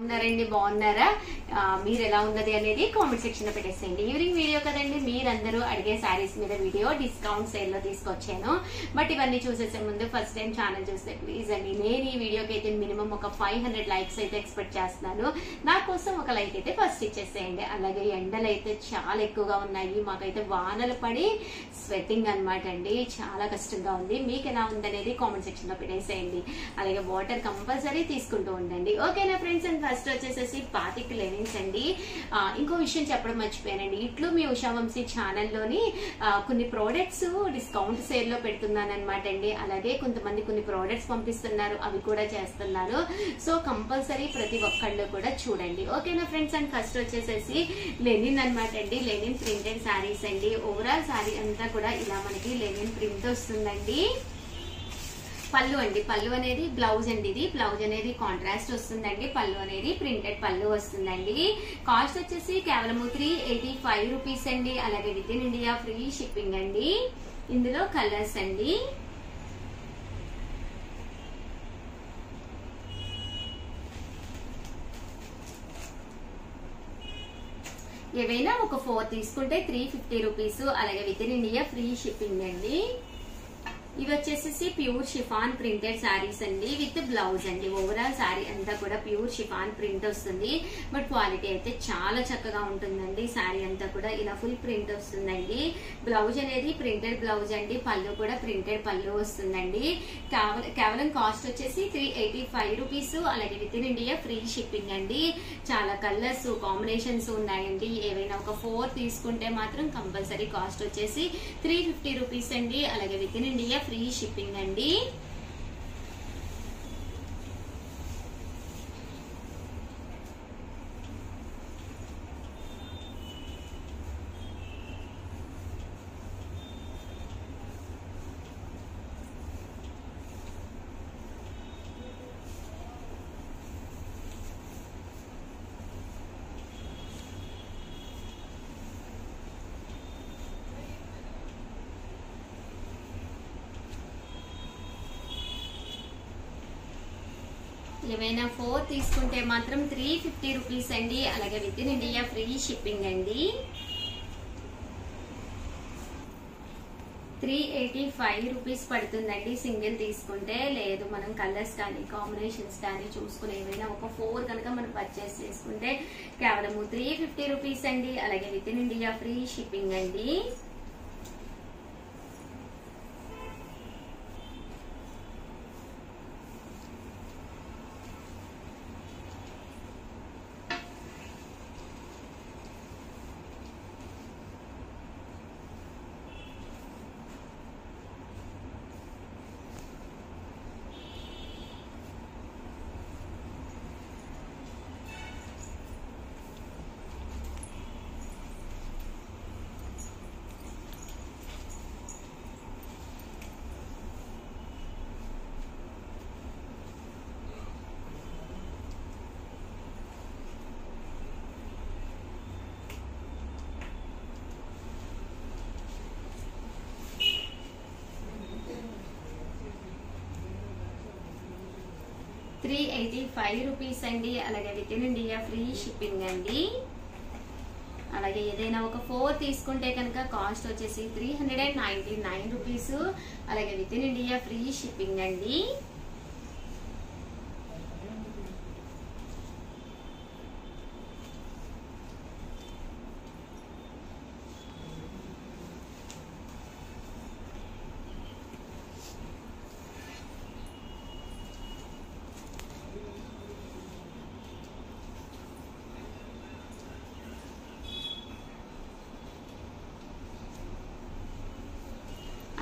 ఉన్నారండి బాగున్నారా? మీరు ఎలా ఉన్నది అనేది కామెంట్ సెక్షన్లో పెట్టేసేయండి. ఈవినింగ్ వీడియో కదండి మీరందరూ అడిగే శారీస్ మీద వీడియో డిస్కౌంట్ సేల్లో తీసుకొచ్చాను. బట్ ఇవన్నీ చూసేసే ముందు ఫస్ట్ టైం ఛానల్ చూస్తే ప్లీజ్ అండి నేను ఈ వీడియోకి అయితే మినిమం ఒక ఫైవ్ హండ్రెడ్ లైక్స్ అయితే ఎక్స్పెక్ట్ చేస్తున్నాను. నా కోసం ఒక లైక్ అయితే ఫస్ట్ ఇచ్చేసేయండి. అలాగే ఎండలు అయితే చాలా ఎక్కువగా ఉన్నాయి. మాకైతే వానలు పడి స్వెట్టింగ్ అన్నమాట అండి. చాలా కష్టంగా ఉంది. మీకు ఎలా ఉందనేది కామెంట్ సెక్షన్లో పెట్టేసేయండి. అలాగే వాటర్ కంపల్సరీ తీసుకుంటూ ఉండండి. ఓకేనా ఫ్రెండ్స్ అండ్ ఫస్ట్ వచ్చేసేసి పాతిక్ లెనిన్స్ అండి. ఇంకో విషయం చెప్పడం మర్చిపోయానండి. ఇట్లు మీ ఉషావంశీ ఛానల్లోని కొన్ని ప్రోడక్ట్స్ డిస్కౌంట్ సేల్లో పెడుతున్నాను అనమాట అండి. అలాగే కొంతమంది కొన్ని ప్రోడక్ట్స్ పంపిస్తున్నారు అవి కూడా చేస్తున్నారు. సో కంపల్సరీ ప్రతి ఒక్కళ్ళు కూడా చూడండి. ఓకేనా ఫ్రెండ్స్ అండ్ ఫస్ట్ వచ్చేసేసి లెనిన్ అనమాట అండి. లెనిన్ ప్రింటెడ్ శారీస్ అండి. ఓవరాల్ శారీ అంతా కూడా ఇలా మనకి లెనిన్ ప్రింట్ వస్తుందండి. పళ్ళు అండి. పళ్ళు అనేది బ్లౌజ్ అండి ఇది. బ్లౌజ్ అనేది కాంట్రాస్ట్ వస్తుందండి. పళ్ళు అనేది ప్రింటెడ్ పళ్ళు వస్తుందండి. కాస్ట్ వచ్చేసి కేవలం త్రీ ఎయిటీ ఫైవ్ రూపీస్ అండి. అలాగే with in India free shipping అండి. ఇందులో కలర్స్ అండి. ఏవైనా ఒక ఫోర్ తీసుకుంటే త్రీ ఫిఫ్టీ రూపీస్ అలాగే with in India free shipping అండి. ఇవి వచ్చేసి ప్యూర్ షిఫాన్ ప్రింటెడ్ శారీస్ అండి విత్ బ్లౌజ్ అండి. ఓవరాల్ శారీ అంతా కూడా ప్యూర్ షిఫాన్ ప్రింట్ వస్తుంది. బట్ క్వాలిటీ అయితే చాలా చక్కగా ఉంటుందండి. శారీ అంతా కూడా ఇలా ఫుల్ ప్రింట్ వస్తుందండి. బ్లౌజ్ అనేది ప్రింటెడ్ బ్లౌజ్ అండి. పళ్ళు కూడా ప్రింటెడ్ పళ్ళు వస్తుందండి. కేవలం కేవలం కాస్ట్ వచ్చేసి త్రీ ఎయిటీ ఫైవ్ రూపీస్ అలాగే with in India free shipping అండి. చాలా కలర్స్ కాంబినేషన్స్ ఉన్నాయండి. ఏవైనా ఒక ఫోర్ తీసుకుంటే మాత్రం కంపల్సరీ కాస్ట్ వచ్చేసి త్రీ ఫిఫ్టీ రూపీస్ అండి. అలాగే with in India free shipping అండి. ఏవైనా ఫోర్ తీసుకుంటే మాత్రం త్రీ ఫిఫ్టీ రూపీస్ అండి. అలాగే with in India free shipping అండి. త్రీ ఎయిటీ ఫైవ్ రూపీస్ పడుతుందండి సింగిల్ తీసుకుంటే. లేదు మనం కలర్స్ కానీ కాంబినేషన్స్ కానీ చూసుకుని ఏవైనా ఒక ఫోర్ కనుక మనం పర్చేస్ చేసుకుంటే కేవలం త్రీ ఫిఫ్టీ రూపీస్ అండి. అలాగే with in India free shipping అండి. త్రీ ఎయిటీ ఫైవ్ రూపీస్ అండి. అలాగే with in India free shipping అండి. అలాగే ఏదైనా ఒక ఫోర్ తీసుకుంటే కనుక కాస్ట్ వచ్చేసి three hundred and ninety nine rupees. అలాగే with in India free shipping అండి.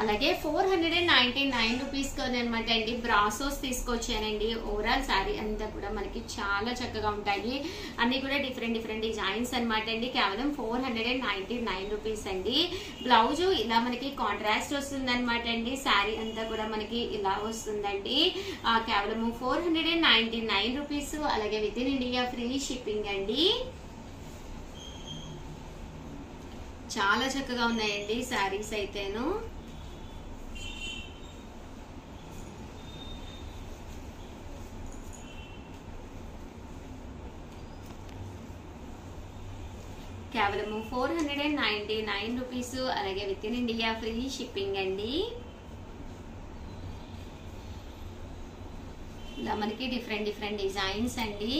అలాగే four hundred and ninety nine rupees అనమాట అండి. బ్రాసోస్ తీసుకొచ్చానండి. ఓవరాల్ శారీ అంతా కూడా మనకి చాలా చక్కగా ఉంటాయి. అన్ని కూడా డిఫరెంట్ డిఫరెంట్ డిజైన్స్ అనమాట అండి. కేవలం four hundred and ninety nine rupees అండి. బ్లౌజ్ ఇలా మనకి కాంట్రాస్ట్ వస్తుంది అనమాట అండి. శారీ అంతా కూడా మనకి ఇలా వస్తుందండి. కేవలం four hundred and ninety nine rupees. అలాగే with in India free shipping అండి. చాలా చక్కగా ఉన్నాయండి శారీస్ అయితేను కేవలము four hundred and ninety nine rupees అలాగే with in India free shipping అండి. ఇలా మనకి డిఫరెంట్ డిఫరెంట్ డిజైన్స్ అండి.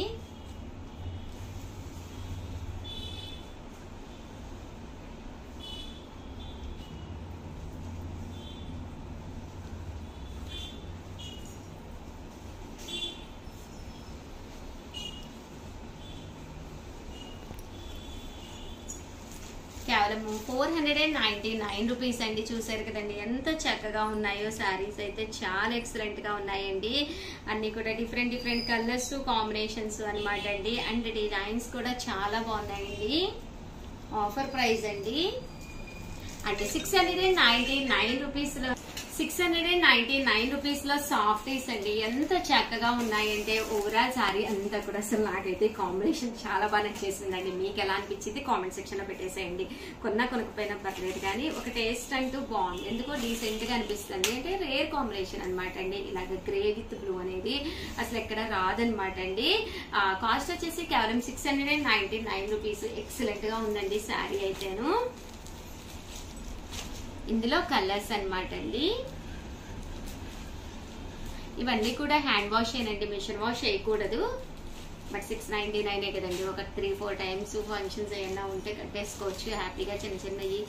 కేవలం four hundred and ninety nine rupees అండి. చూసారు కదండి ఎంత చక్కగా ఉన్నాయో శారీస్ అయితే చాలా ఎక్సలెంట్గా ఉన్నాయండి. అన్ని కూడా డిఫరెంట్ డిఫరెంట్ కలర్స్ కాంబినేషన్స్ అన్నమాట అండి. అండ్ డిజైన్స్ కూడా చాలా బాగున్నాయండి. ఆఫర్ ప్రైస్ అండి. అంటే six hundred and ninety nine రూపీస్లో six hundred and ninety nine రూపీస్లో సాఫ్టీస్ అండి. ఎంత చక్కగా ఉన్నాయంటే ఓవరాల్ సారీ అంతా కూడా అసలు నాకైతే కాంబినేషన్ చాలా బాగా నచ్చేసిందండి. మీకు ఎలా అనిపించింది కామెంట్ సెక్షన్లో పెట్టేసేయండి. కొన్నా కొనకపోయినా పర్లేదు కానీ ఒక టేస్ట్ అంటూ బాగుంది. ఎందుకో డీసెంట్గా అనిపిస్తుంది. అంటే రేర్ కాంబినేషన్ అనమాట అండి. ఇలాగ గ్రే విత్ బ్లూ అనేది అసలు ఎక్కడ రాదనమాట అండి. కాస్ట్ వచ్చేసి కేవలం six hundred and ninety nine rupees. ఎక్సలెంట్గా ఉందండి శారీ అయితేను. ఇందులో కలర్స్ అన్నమాట అండి. ఇవన్నీ కూడా హ్యాండ్ వాష్ ఏనండి మిషన్ వాష్ చేయకూడదు. బట్ సిక్స్ నైన్టీ నైనే కదండి ఒక త్రీ ఫోర్ టైమ్స్ ఫంక్షన్స్ ఏమైనా ఉంటే కట్టేసుకోవచ్చు. హ్యాపీగా చిన్న చిన్నవి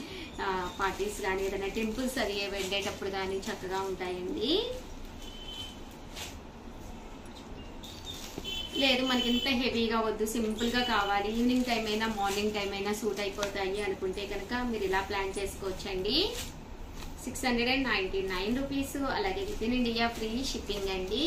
పార్టీస్ కానీ ఏదైనా టెంపుల్స్ అవి వెళ్ళేటప్పుడు కానీ చక్కగా ఉంటాయండి. లేదు మనకి ఇంత హెవీగా వద్దు సింపుల్గా కావాలి. ఈవినింగ్ టైం అయినా మార్నింగ్ టైం అయినా సూట్ అయిపోతాయి అనుకుంటే కనుక మీరు ఇలా ప్లాన్ చేసుకోవచ్చండి. Six hundred and ninety nine rupees అలాగే with in India free shipping అండి.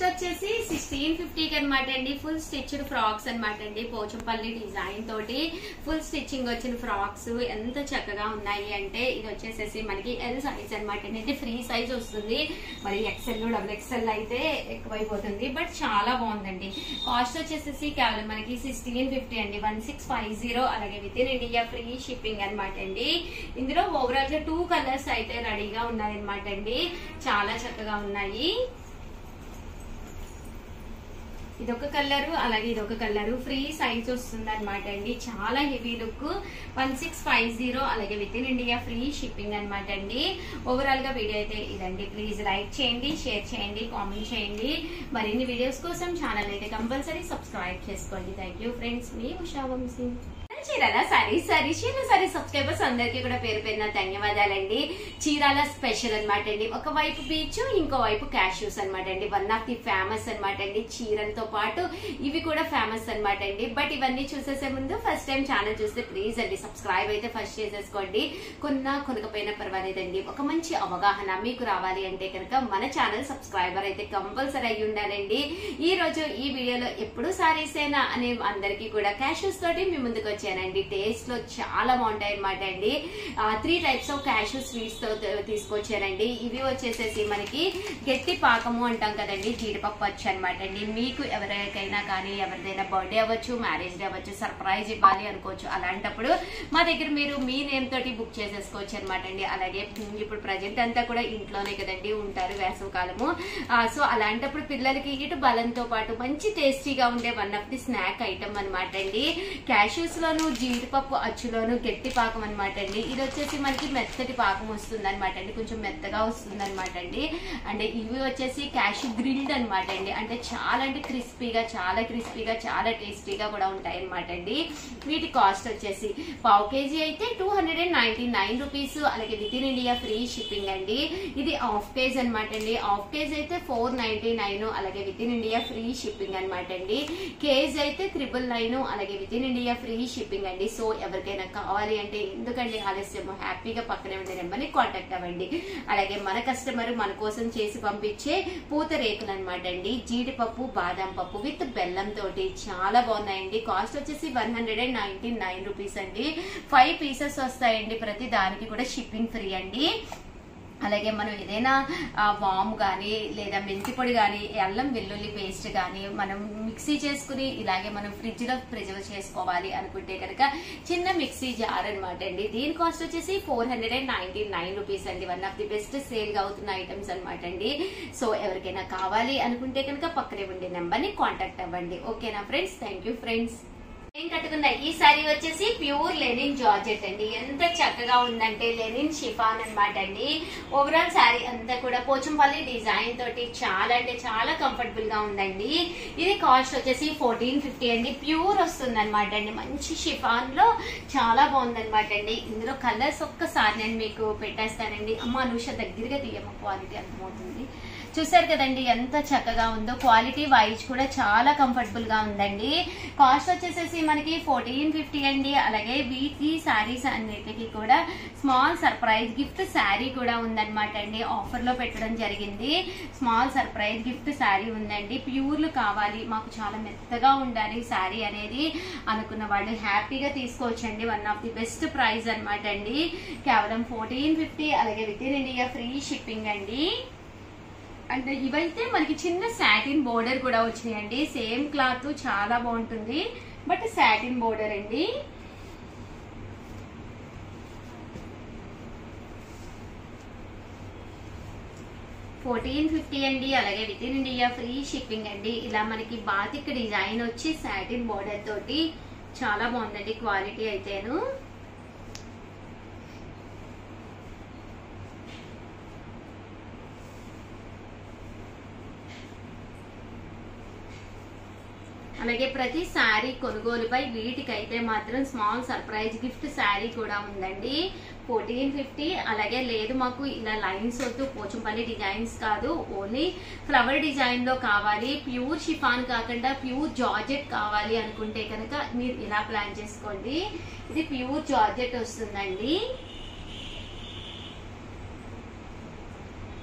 నెక్స్ట్ వచ్చేసి సిక్స్టీన్ ఫిఫ్టీకి అనమాట అండి. ఫుల్ స్టిచ్డ్ ఫ్రాక్స్ అనమాట అండి. పోచంపల్లి డిజైన్ తోటి ఫుల్ స్టిచ్చింగ్ వచ్చిన ఫ్రాక్స్ ఎంత చక్కగా ఉన్నాయి అంటే ఇది వచ్చేసేసి మనకి ఎల్ సైజ్ అనమాట అండి. ఫ్రీ సైజ్ వస్తుంది. మరి ఎక్సెల్ డబుల్ ఎక్సెల్ అయితే ఎక్కువైపోతుంది. బట్ చాలా బాగుందండి. కాస్ట్ వచ్చేసేసి కేవలం మనకి సిక్స్టీన్ ఫిఫ్టీ అండి. వన్ సిక్స్ ఫైవ్ జీరో అలాగే with in India free shipping అనమాట అండి. ఇందులో ఓవరాల్గా టూ కలర్స్ అయితే రెడీగా ఉన్నాయన్నమాట అండి. చాలా చక్కగా ఉన్నాయి. ఇదొక కలరు అలాగే ఇదొక కలరు. ఫ్రీ సైజ్ వస్తుంది అనమాట అండి. చాలా heavy look. One six five zero అలాగే with in India free shipping అనమాట అండి. ఓవరాల్గా వీడియో అయితే ఇదండి. ప్లీజ్ లైక్ చేయండి షేర్ చేయండి కామెంట్ చేయండి. మరిన్ని వీడియోస్ కోసం ఛానల్ అయితే కంపల్సరీ సబ్స్క్రైబ్ చేసుకోండి. థ్యాంక్ యూ ఫ్రెండ్స్ మీ ఉషా వంశీ. చీరాల సారీ సారీ. చీరాల సారీ సబ్స్క్రైబర్స్ అందరికీ కూడా పేరు పేరున ధన్యవాదాలండి. చీరాల స్పెషల్ అనమాట అండి ఒక వైపు బీచ్ ఇంకో వైపు క్యాష్యూస్ అనమాట అండి వన్ ఆఫ్ ది ఫేమస్ అనమాట అండి చీరలతో పాటు ఇవి కూడా ఫేమస్ అనమాట అండి బట్ ఇవన్నీ చూసేసే ముందు ఫస్ట్ టైం ఛానల్ చూస్తే ప్లీజ్ అండి సబ్స్క్రైబ్ అయితే ఫస్ట్ చేసేసుకోండి. కొన్నా కొనకపోయినా పర్వాలేదండి. ఒక మంచి అవగాహన మీకు రావాలి అంటే కనుక మన ఛానల్ సబ్స్క్రైబర్ అయితే కంపల్సరీ అయి ఉండాలండి. ఈ రోజు ఈ వీడియోలో ఎప్పుడు సారీసేనా అనే అందరికీ కూడా క్యాష్యూస్ తోటి మీ ముందుకు వచ్చానండి టేస్ట్లో చాలా బాగుంటాయి అనమాట అండి. త్రీ టైప్స్ ఆఫ్ క్యాష్యూ స్వీట్స్తో తీసుకొచ్చానండి. ఇవి వచ్చేసేసి మనకి గట్టి పాకము అంటాం కదండి జీడిపప్పు వచ్చి అనమాట అండి. మీకు ఎవరికైనా కానీ ఎవరిదైనా బర్త్డే అవ్వచ్చు మ్యారేజ్ డే అవ్వచ్చు సర్ప్రైజ్ ఇవ్వాలి అనుకోవచ్చు అలాంటప్పుడు మా దగ్గర మీరు మీ నేమ్ తోటి బుక్ చేసేసుకోవచ్చు అనమాట అండి. అలాగే ఇప్పుడు ప్రజెంట్ అంతా కూడా ఇంట్లోనే కదండి ఉంటారు వేసవి కాలము. సో అలాంటప్పుడు పిల్లలకి ఇటు బలంతో పాటు మంచి టేస్టీగా ఉండే one of the snack item అనమాట అండి. క్యాష్యూస్ లోను జీడిపప్పు అచ్చులోను గట్టి పాకం అనమాట అండి. ఇది వచ్చేసి మనకి మెత్తటి పాకం వస్తుంది అనమాట అండి. కొంచెం మెత్తగా వస్తుంది అనమాట అండి అంటే ఇవి వచ్చేసి క్యాష్ గ్రిల్డ్ అనమాట అండి. అంటే చాలా అంటే క్రిస్పీగా చాలా క్రిస్పీగా చాలా టేస్టీగా కూడా ఉంటాయి అనమాట అండి. వీటి కాస్ట్ వచ్చేసి పావు కేజీ అయితే two hundred and ninety nine rupees. అలాగే with in India free shipping అండి. ఇది హాఫ్ కేజ్ అనమాట అండి. హాఫ్ కేజ్ అయితే ఫోర్ నైన్టీ నైన్ అలాగే with in India free shipping అనమాట అండి. కేజ్ అయితే త్రిబుల్ నైన్ అలాగే with in India free shipping shipping అండి. సో ఎవరికైనా కావాలి అంటే ఎందుకండి ఆలస్యము? హ్యాపీగా పక్కనే ఉండే నెంబర్ని కాంటాక్ట్ అవ్వండి. అలాగే మన కస్టమర్ మన కోసం చేసి పంపించే పూత రేకులు అనమాట అండి. జీడిపప్పు బాదం పప్పు విత్ బెల్లం తోటి చాలా బాగున్నాయండి. కాస్ట్ వచ్చేసి one hundred and ninety nine rupees అండి. ఫైవ్ పీసెస్ వస్తాయండి ప్రతి దానికి కూడా షిప్పింగ్ ఫ్రీ అండి. అలాగే మనం ఏదైనా వాము కానీ లేదా మెంతి పొడి కానీ అల్లం వెల్లుల్లి పేస్ట్ కానీ మనం మిక్సీ చేసుకుని ఇలాగే మనం ఫ్రిడ్జ్లో ప్రిజర్వ్ చేసుకోవాలి అనుకుంటే కనుక చిన్న మిక్సీ జార్ అనమాట అండి. దీని కాస్ట్ వచ్చేసి four hundred and ninety nine rupees అండి. వన్ ఆఫ్ ది బెస్ట్ సేల్గా అవుతున్న ఐటమ్స్ అనమాట అండి. సో ఎవరికైనా కావాలి అనుకుంటే కనుక పక్కనే ఉండే నెంబర్ని కాంటాక్ట్ అవ్వండి. ఓకేనా ఫ్రెండ్స్? Thank you friends. నేను కట్టుకున్న ఈ సారీ వచ్చేసి ప్యూర్ లెనిన్ జార్జెట్ అండి. ఎంత చక్కగా ఉందంటే లెనిన్ షిఫాన్ అనమాట అండి. ఓవరాల్ సారీ అంతా కూడా పోచంపల్లి డిజైన్ తోటి చాలా అంటే చాలా కంఫర్టబుల్గా ఉందండి. ఇది కాస్ట్ వచ్చేసి ఫోర్టీన్ ఫిఫ్టీ అండి. ప్యూర్ వస్తుంది అనమాట అండి. మంచి షిఫాన్లో చాలా బాగుంది అనమాట అండి. ఇందులో కలర్స్ ఒక్కసారి నేను మీకు పెట్టేస్తానండి. అమ్మ అనుష దగ్గరగా తీయమ్మ క్వాలిటీ అర్థమవుతుంది. చూసారు కదండి ఎంత చక్కగా ఉందో. క్వాలిటీ వైజ్ కూడా చాలా కంఫర్టబుల్గా ఉందండి. కాస్ట్ వచ్చేసేసి మనకి ఫోర్టీన్ ఫిఫ్టీ అండి. అలాగే వీటి శారీస్ అన్నిటికి కూడా స్మాల్ సర్ప్రైజ్ గిఫ్ట్ శారీ కూడా ఉందన్నమాట అండి. ఆఫర్లో పెట్టడం జరిగింది. స్మాల్ సర్ప్రైజ్ గిఫ్ట్ శారీ ఉందండి. ప్యూర్లు కావాలి. మాకు చాలా మెత్తగా ఉండాలి శారీ అనేది అనుకున్న వాళ్ళు హ్యాపీగా తీసుకోవచ్చండి. One of the best price అనమాట అండి. కేవలం ఫోర్టీన్ ఫిఫ్టీ అలాగే with in India free shipping అండి. అంటే ఇవైతే మనకి చిన్న సాటిన్ బోర్డర్ కూడా వచ్చినాయండి. సేమ్ క్లాత్ చాలా బాగుంటుంది. బట్ సాటిన్ బోర్డర్ అండి. ఫోర్టీన్ ఫిఫ్టీ అండి. అలాగే with in India free shipping అండి. ఇలా మనకి బాతిక్ డిజైన్ వచ్చి సాటిన్ బోర్డర్ తోటి చాలా బాగుందండి. క్వాలిటీ అయితేను. అలాగే ప్రతి శారీ కొనుగోలుపై వీటికైతే మాత్రం స్మాల్ సర్ప్రైజ్ గిఫ్ట్ శారీ కూడా ఉందండి. ఫోర్టీన్ ఫిఫ్టీ అలాగే లేదు మాకు ఇలా లైన్స్ వద్దు పోచంపల్లి డిజైన్స్ కాదు ఓన్లీ ఫ్లవర్ డిజైన్లో కావాలి ప్యూర్ షిఫాన్ కాకుండా ప్యూర్ జార్జెట్ కావాలి అనుకుంటే కనుక మీరు ఇలా ప్లాన్ చేసుకోండి. ఇది ప్యూర్ జార్జెట్ వస్తుందండి.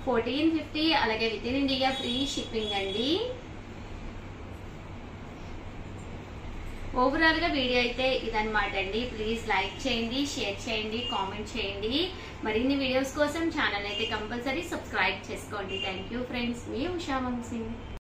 ఫోర్టీన్ ఫిఫ్టీ అలాగే with in India free shipping అండి. ఓవరాల్గా వీడియో అయితే ఇదనమాట అండి. ప్లీజ్ లైక్ చేయండి షేర్ చేయండి కామెంట్ చేయండి. మరిన్ని వీడియోస్ కోసం ఛానల్ అయితే కంపల్సరీ సబ్స్క్రైబ్ చేసుకోండి. థ్యాంక్ యూ ఫ్రెండ్స్ మీ ఉషా వంశీ